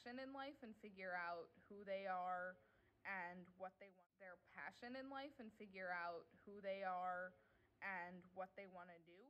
passion in life and figure out who they are and what they want their passion in life and figure out who they are and what they want to do.